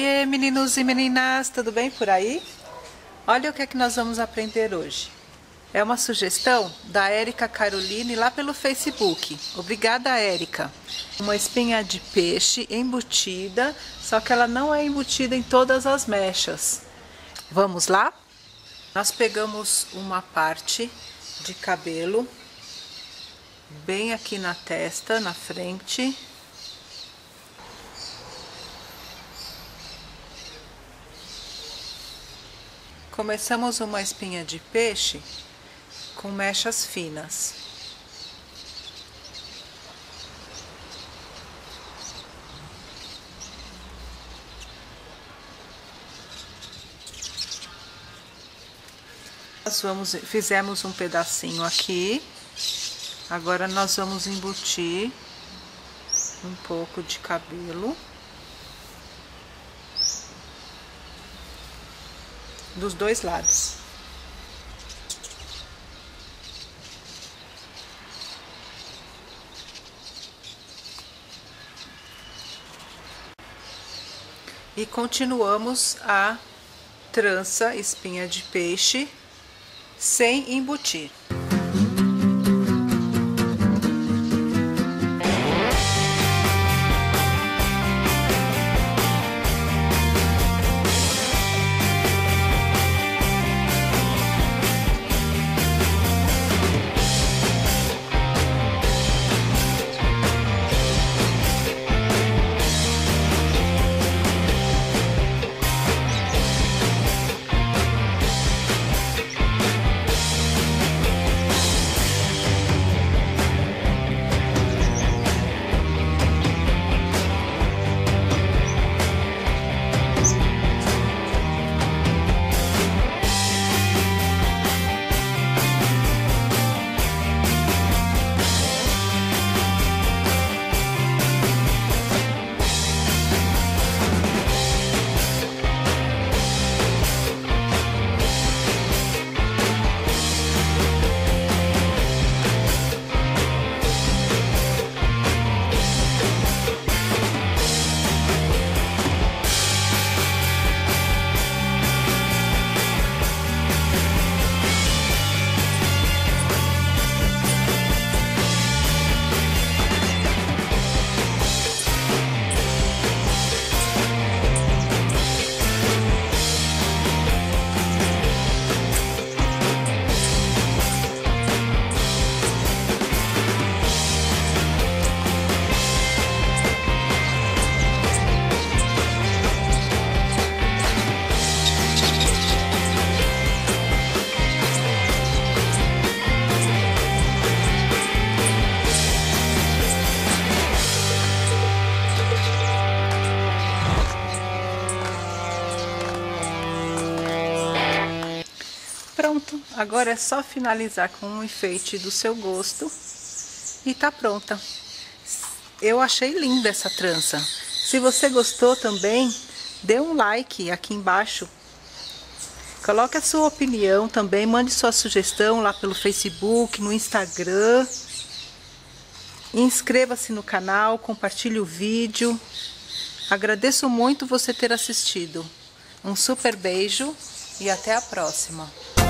meninos e meninas, tudo bem por aí? Olha o que é que nós vamos aprender hoje. É uma sugestão da Érica Caroline lá pelo Facebook. Obrigada, Érica. Uma espinha de peixe embutida, só que ela não é embutida em todas as mechas. Vamos lá? Nós pegamos uma parte de cabelo bem aqui na testa, na frente. Começamos uma espinha de peixe com mechas finas. Nós vamos, fizemos um pedacinho aqui, agora nós vamos embutir um pouco de cabelo. Dos dois lados. E continuamos a trança espinha de peixe sem embutir. Pronto, agora é só finalizar com um enfeite do seu gosto e tá pronta. Eu achei linda essa trança. Se você gostou também, dê um like aqui embaixo. Coloque a sua opinião também, mande sua sugestão lá pelo Facebook, no Instagram. Inscreva-se no canal, compartilhe o vídeo. Agradeço muito você ter assistido. Um super beijo e até a próxima.